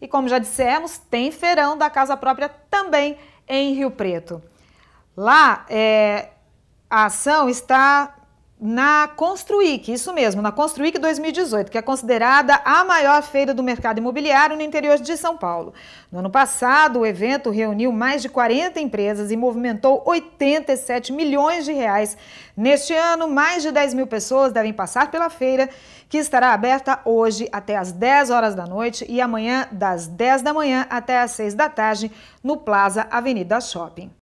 E como já dissemos, tem feirão da casa própria também em Rio Preto. Lá, é, a ação está na Construic, isso mesmo, na Construic 2018, que é considerada a maior feira do mercado imobiliário no interior de São Paulo. No ano passado, o evento reuniu mais de 40 empresas e movimentou 87 milhões de reais. Neste ano, mais de 10 mil pessoas devem passar pela feira, que estará aberta hoje até às 10 horas da noite e amanhã das 10 da manhã até às 6 da tarde no Plaza Avenida Shopping.